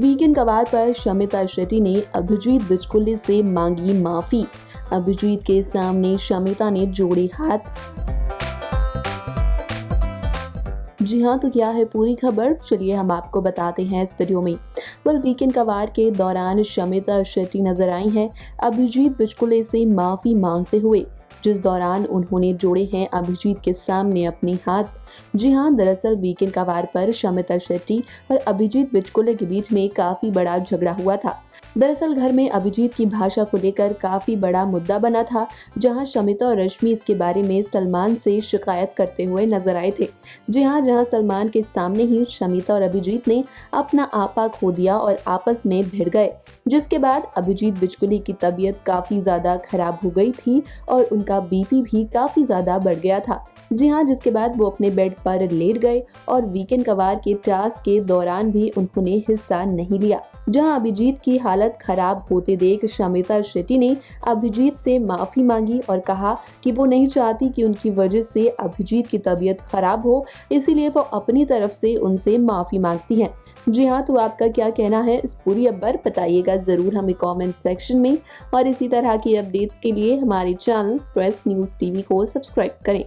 Weekend कवार पर शमिता शेट्टी ने अभिजीत बिचकुल्ले से मांगी माफ़ी। अभिजीत के सामने शमिता ने जोड़े हाथ। जी हाँ तो क्या है पूरी खबर? चलिए हम आपको बताते हैं इस वीडियो में। वेल वीकेंड कवार के दौरान शमिता शेट्टी नज़र आई हैं। अभिजीत बिचकुले से माफ़ी मांगते हुए जिस दौरान उन्होंने जोड़े हैं अभिजीत के सामने अपने हाथ। जी हाँ दरअसल वीकेंड का वार पर शमिता शेट्टी और अभिजीत बिचकुले के बीच में काफ़ी बड़ा झगड़ा हुआ था। दरअसल घर में अभिजीत की भाषा को लेकर काफ़ी बड़ा मुद्दा बना था, जहाँ शमिता और रश्मि इसके बारे में सलमान से शिकायत करते हुए नज़र आए थे। जी हाँ जहाँ सलमान के सामने ही शमिता और अभिजीत ने अपना आपा खो दिया और आपस में भिड़ गए। जिसके बाद अभिजीत बिचकुली की तबीयत काफ़ी ज़्यादा खराब हो गई थी और उनका बीपी भी काफ़ी ज़्यादा बढ़ गया था। जी हाँ जिसके बाद वो अपने बेड पर लेट गए और वीकेंड कवार के टास्क के दौरान भी उन्होंने हिस्सा नहीं लिया। जहाँ अभिजीत की हालत खराब होते देख शमिता शेट्टी ने अभिजीत से माफ़ी मांगी और कहा कि वो नहीं चाहती कि उनकी वजह से अभिजीत की तबीयत खराब हो, इसीलिए वो अपनी तरफ़ से उनसे माफ़ी मांगती हैं। जी हाँ तो आपका क्या कहना है? इस पूरी अबर बताइएगा ज़रूर हमें कमेंट सेक्शन में। और इसी तरह की अपडेट्स के लिए हमारे चैनल प्रेस न्यूज़ टीवी को सब्सक्राइब करें।